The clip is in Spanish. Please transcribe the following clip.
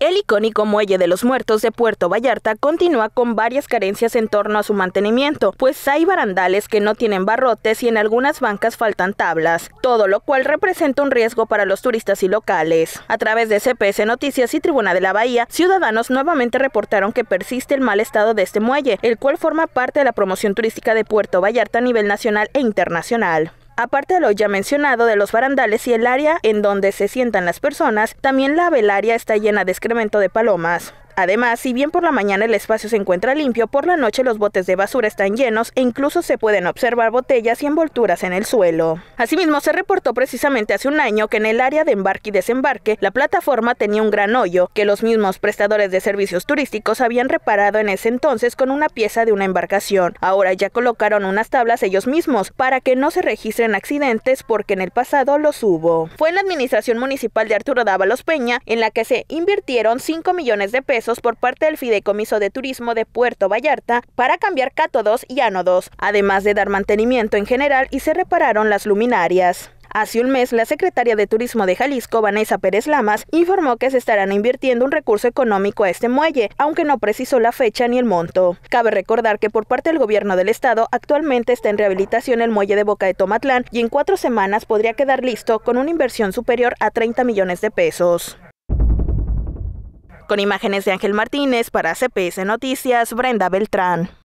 El icónico Muelle de los Muertos de Puerto Vallarta continúa con varias carencias en torno a su mantenimiento, pues hay barandales que no tienen barrotes y en algunas bancas faltan tablas, todo lo cual representa un riesgo para los turistas y locales. A través de CPS Noticias y Tribuna de la Bahía, ciudadanos nuevamente reportaron que persiste el mal estado de este muelle, el cual forma parte de la promoción turística de Puerto Vallarta a nivel nacional e internacional. Aparte de lo ya mencionado de los barandales y el área en donde se sientan las personas, también la velaria está llena de excremento de palomas. Además, si bien por la mañana el espacio se encuentra limpio, por la noche los botes de basura están llenos e incluso se pueden observar botellas y envolturas en el suelo. Asimismo, se reportó precisamente hace un año que en el área de embarque y desembarque, la plataforma tenía un gran hoyo que los mismos prestadores de servicios turísticos habían reparado en ese entonces con una pieza de una embarcación. Ahora ya colocaron unas tablas ellos mismos para que no se registren accidentes porque en el pasado los hubo. Fue en la administración municipal de Arturo Dávalos Peña en la que se invirtieron 5 millones de pesos por parte del Fideicomiso de Turismo de Puerto Vallarta para cambiar cátodos y ánodos, además de dar mantenimiento en general y se repararon las luminarias. Hace un mes, la secretaria de Turismo de Jalisco, Vanessa Pérez Lamas, informó que se estarán invirtiendo un recurso económico a este muelle, aunque no precisó la fecha ni el monto. Cabe recordar que por parte del gobierno del estado actualmente está en rehabilitación el muelle de Boca de Tomatlán y en cuatro semanas podría quedar listo con una inversión superior a 30 millones de pesos. Con imágenes de Ángel Martínez para CPS Noticias, Brenda Beltrán.